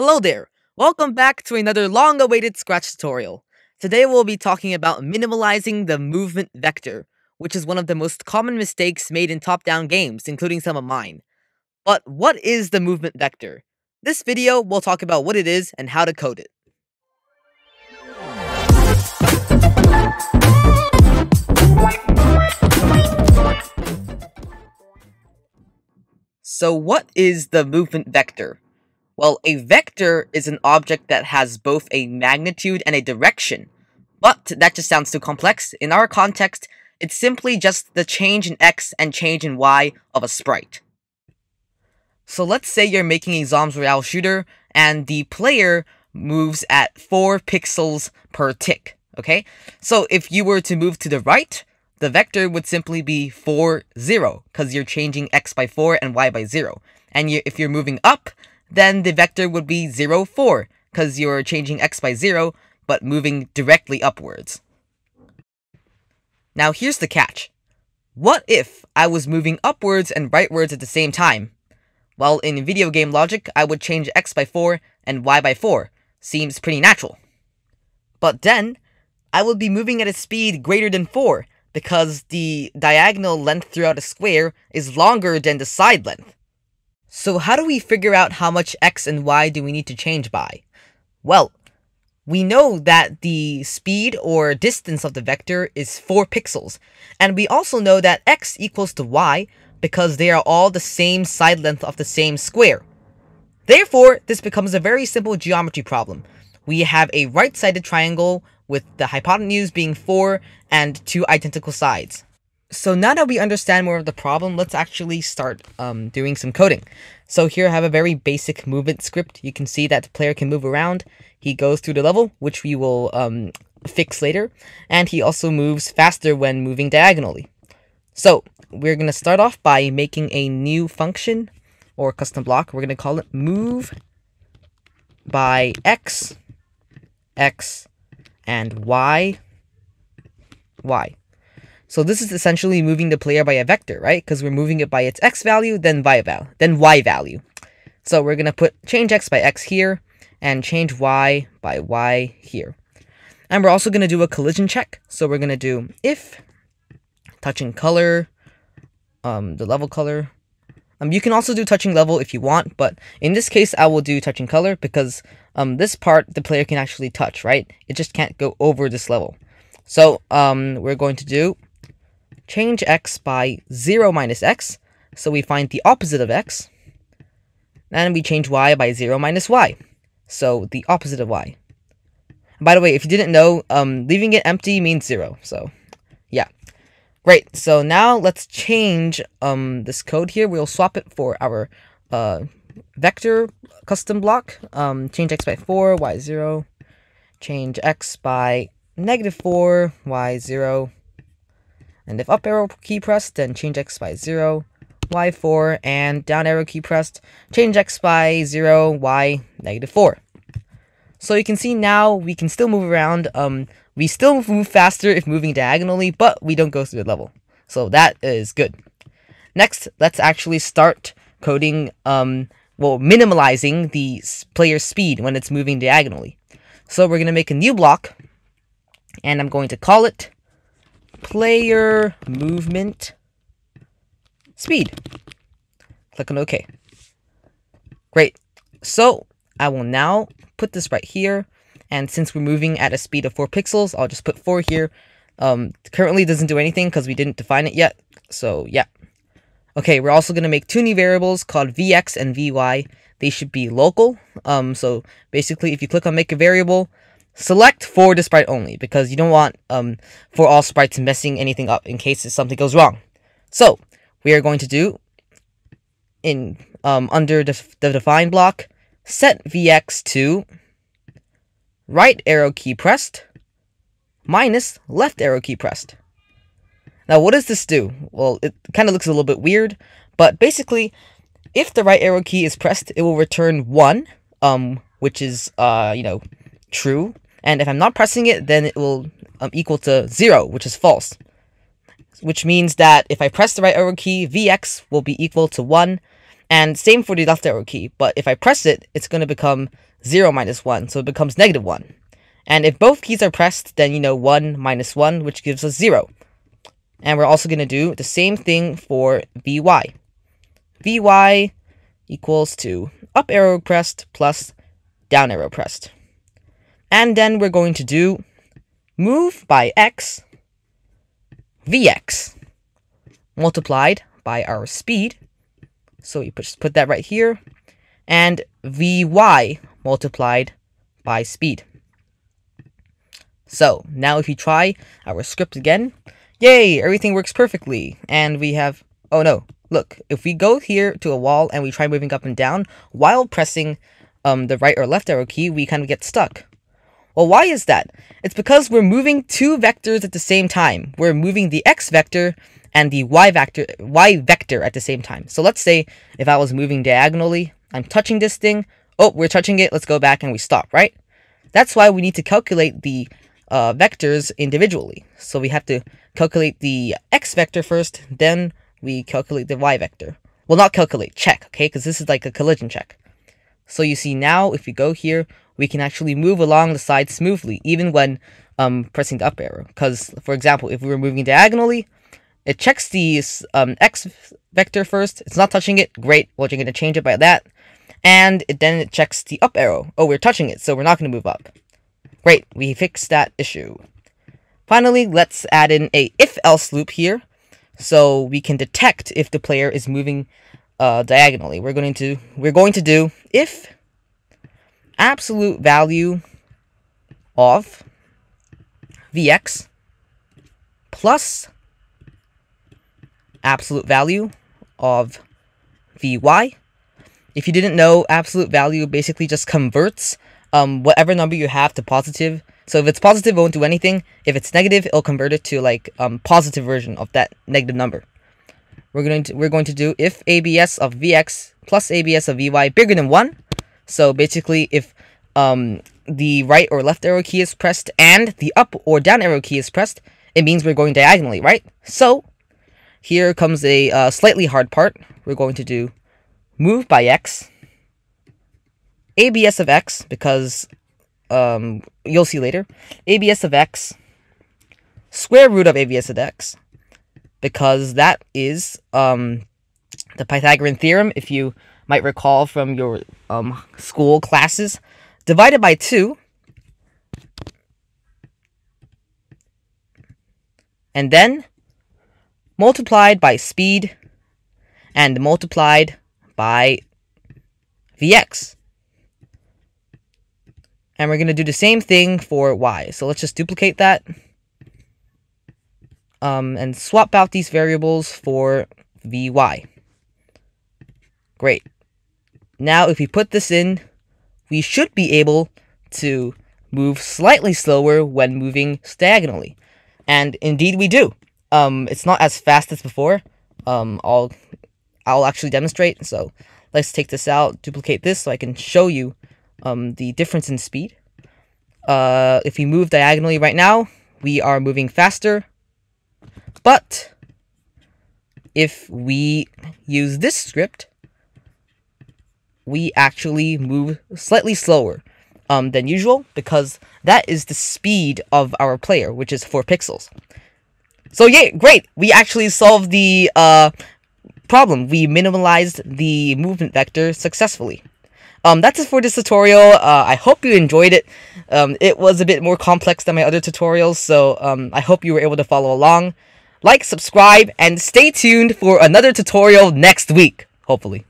Hello there! Welcome back to another long-awaited Scratch tutorial. Today we'll be talking about minimalizing the movement vector, which is one of the most common mistakes made in top-down games, including some of mine. But what is the movement vector? This video we'll talk about what it is and how to code it. So what is the movement vector? Well, a vector is an object that has both a magnitude and a direction. But that just sounds too complex. In our context, it's simply just the change in x and change in y of a sprite. So let's say you're making a Zombs Royale shooter, and the player moves at 4 pixels per tick, okay? So if you were to move to the right, the vector would simply be 4, 0, because you're changing x by 4 and y by 0. And you, if you're moving up, then the vector would be 0, 4, because you're changing x by 0, but moving directly upwards. Now here's the catch. What if I was moving upwards and rightwards at the same time? Well, in video game logic, I would change x by 4 and y by 4. Seems pretty natural. But then, I would be moving at a speed greater than 4, because the diagonal length throughout a square is longer than the side length. So how do we figure out how much x and y do we need to change by? Well, we know that the speed or distance of the vector is 4 pixels, and we also know that x equals to y because they are all the same side length of the same square. Therefore, this becomes a very simple geometry problem. We have a right-sided triangle with the hypotenuse being 4 and two identical sides. So now that we understand more of the problem, let's actually start um, doing some coding. So here I have a very basic movement script. You can see that the player can move around. He goes through the level, which we will um, fix later. And he also moves faster when moving diagonally. So we're going to start off by making a new function or custom block. We're going to call it move by x, x, and y, y. So this is essentially moving the player by a vector, right? Because we're moving it by its x value, then y value, then y value. So we're going to put change x by x here, and change y by y here. And we're also going to do a collision check. So we're going to do if touching color, um, the level color. Um, you can also do touching level if you want, but in this case, I will do touching color because um, this part the player can actually touch, right? It just can't go over this level. So um, we're going to do change x by 0 minus x, so we find the opposite of x, and we change y by 0 minus y, so the opposite of y. By the way, if you didn't know, um, leaving it empty means 0, so yeah. Great, so now let's change um, this code here. We'll swap it for our uh, vector custom block. Um, change x by 4, y 0. Change x by negative 4, y 0. And if up arrow key pressed, then change x by 0, y4, and down arrow key pressed, change x by 0, y negative 4. So you can see now we can still move around. Um, we still move faster if moving diagonally, but we don't go through the level. So that is good. Next, let's actually start coding, um, well, minimalizing the player's speed when it's moving diagonally. So we're going to make a new block, and I'm going to call it player movement speed. Click on OK. Great. So I will now put this right here. And since we're moving at a speed of 4 pixels, I'll just put 4 here. Um, currently doesn't do anything because we didn't define it yet. So yeah. Okay, we're also going to make two new variables called vx and vy. They should be local. Um, so basically, if you click on make a variable, Select for the sprite only, because you don't want um, for all sprites messing anything up in case something goes wrong. So, we are going to do, in um, under the, the define block, set vx to right arrow key pressed minus left arrow key pressed. Now, what does this do? Well, it kind of looks a little bit weird, but basically, if the right arrow key is pressed, it will return 1, um, which is, uh, you know, true, and if I'm not pressing it, then it will um, equal to 0, which is false. Which means that if I press the right arrow key, Vx will be equal to 1, And same for the left arrow key, but if I press it, it's going to become 0 minus 1, so it becomes negative 1. And if both keys are pressed, then you know 1 minus 1, which gives us 0. And we're also going to do the same thing for Vy. Vy equals to up arrow pressed plus down arrow pressed. And then we're going to do move by x Vx multiplied by our speed. So you just put that right here. And Vy multiplied by speed. So now if you try our script again, yay, everything works perfectly. And we have, oh no, look, if we go here to a wall and we try moving up and down while pressing um, the right or left arrow key, we kind of get stuck. Well, why is that? It's because we're moving two vectors at the same time. We're moving the x vector and the y vector, y vector at the same time. So let's say if I was moving diagonally, I'm touching this thing. Oh, we're touching it. Let's go back and we stop, right? That's why we need to calculate the uh, vectors individually. So we have to calculate the x vector first, then we calculate the y vector. Well, not calculate, check, okay? Because this is like a collision check. So you see now, if we go here, we can actually move along the side smoothly, even when um, pressing the up arrow. Because, for example, if we were moving diagonally, it checks the um, x vector first. It's not touching it. Great. You're going to change it by that. And it, then it checks the up arrow. Oh, we're touching it, so we're not going to move up. Great, we fixed that issue. Finally, let's add in a if-else loop here, so we can detect if the player is moving uh, diagonally. We're going to we're going to do if absolute value of vx plus absolute value of vy. If you didn't know, absolute value basically just converts um, whatever number you have to positive. So if it's positive, it won't do anything. If it's negative, it'll convert it to like um, positive version of that negative number. We're going to we're going to do if abs of vx plus abs of vy bigger than one. So basically, if um, the right or left arrow key is pressed and the up or down arrow key is pressed, it means we're going diagonally, right? So here comes a uh, slightly hard part. We're going to do move by x abs of x, because um, you'll see later, abs of x, square root of abs of x, because that is um, the Pythagorean theorem, if you might recall from your um, school classes, divided by 2, and then multiplied by speed, and multiplied by Vx. And we're going to do the same thing for y. So let's just duplicate that. Um, and swap out these variables for vy. Great. Now, if we put this in, we should be able to move slightly slower when moving diagonally. And indeed we do. Um, it's not as fast as before. Um, I'll, I'll actually demonstrate. So let's take this out, duplicate this so I can show you um, the difference in speed. Uh, if we move diagonally right now, we are moving faster. But if we use this script, we actually move slightly slower um, than usual because that is the speed of our player, which is 4 pixels. So yeah, great! We actually solved the uh, problem. We minimalized the movement vector successfully. Um, that's it for this tutorial. Uh, I hope you enjoyed it. Um, it was a bit more complex than my other tutorials, so um, I hope you were able to follow along. Like, subscribe, and stay tuned for another tutorial next week, hopefully.